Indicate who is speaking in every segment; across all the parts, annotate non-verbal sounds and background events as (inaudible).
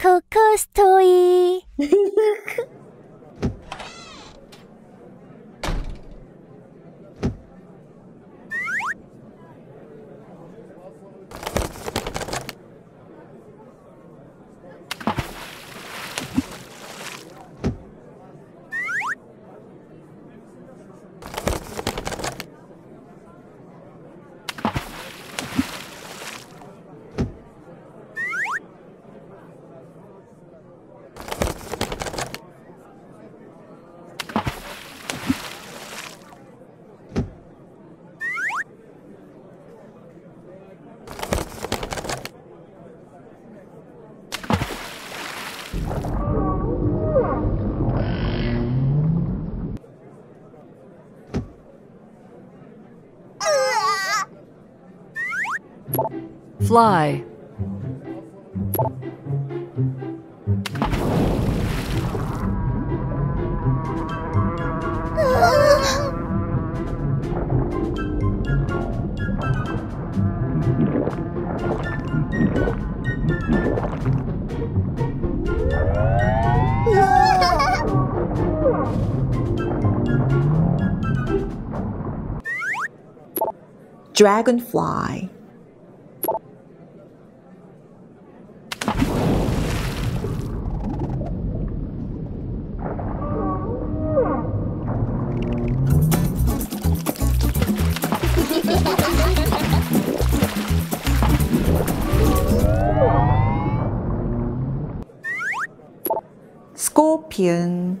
Speaker 1: ココストイ (laughs)
Speaker 2: Fly.
Speaker 3: Dragonfly. 天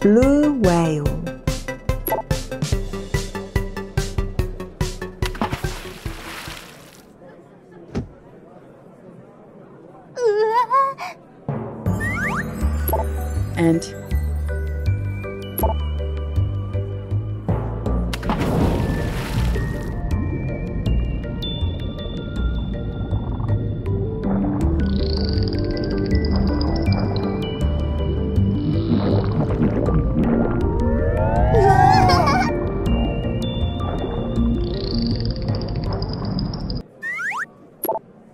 Speaker 3: Blue whale.
Speaker 2: And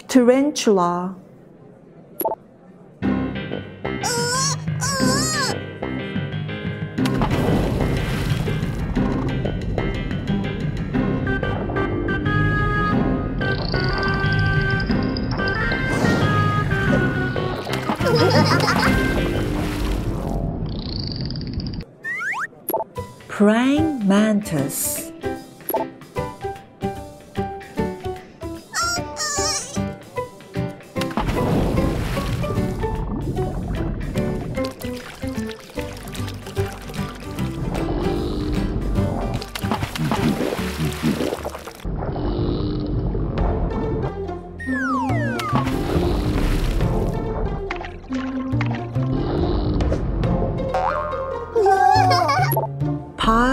Speaker 3: Tarantula. Praying mantis.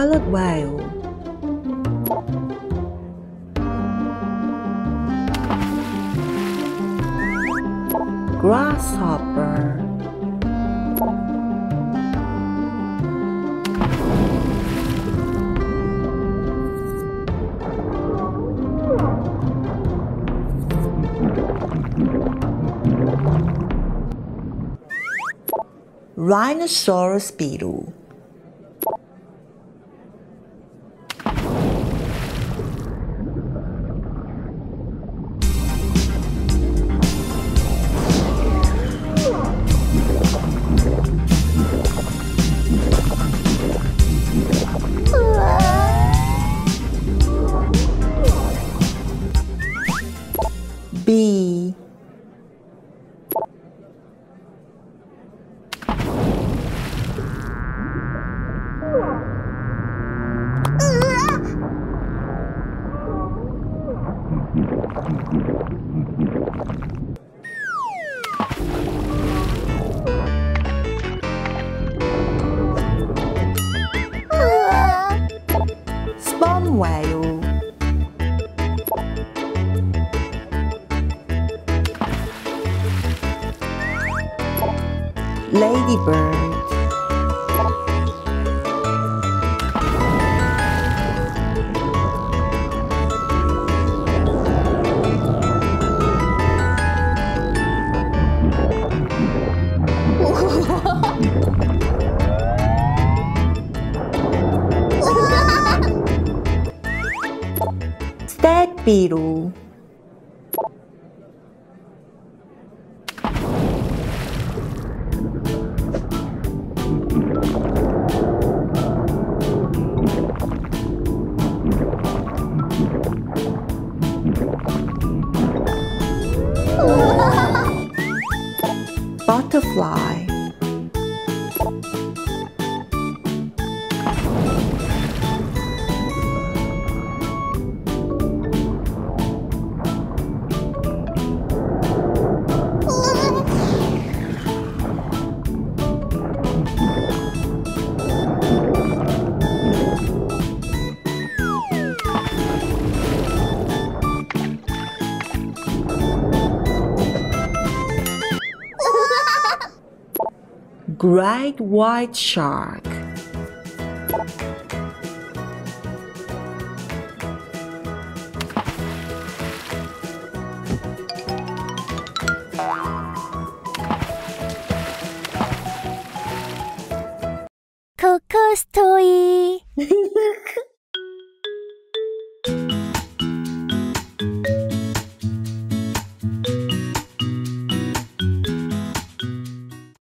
Speaker 3: Pilot whale. Grasshopper. Rhinoceros beetle. Ladybird (laughs) stag beetle great white shark.
Speaker 1: CoCosToy. (laughs)